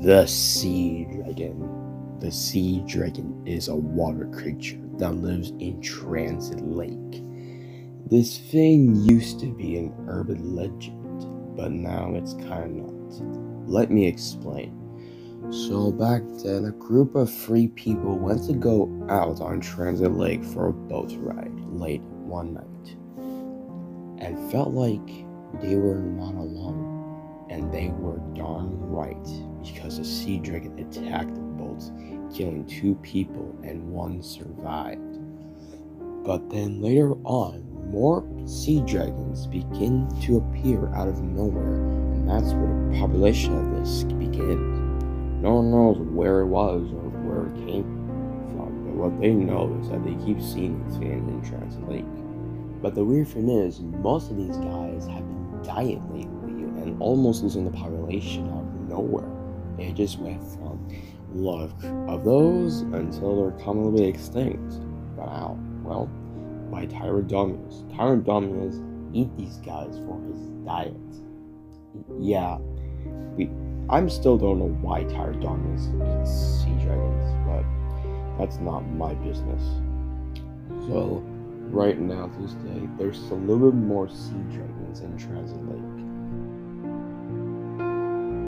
The Sea Dragon. The Sea Dragon is a water creature that lives in Transit Lake. This thing used to be an urban legend, but now it's kind of not. Let me explain. So, back then, a group of three people went to go out on Transit Lake for a boat ride late one night and felt like they were not alone. They were darn right because a sea dragon attacked the boat, killing two people and one survived. But then later on, more sea dragons begin to appear out of nowhere, and that's where the population of this begins. No one knows where it was or where it came from, but what they know is that they keep seeing these Transit Lake. But the weird thing is, most of these guys have been dying lately and almost losing the population out of nowhere. It just went from lot of, those until they're commonly extinct. But how? Well, by Tyrannodomius. Tyrannodomius eat these guys for his diet. Yeah, we. I'm still don't know why Tyrannodomius eats sea dragons, but that's not my business. So, right now, this day, there's a little bit more sea dragons in Transit Lake.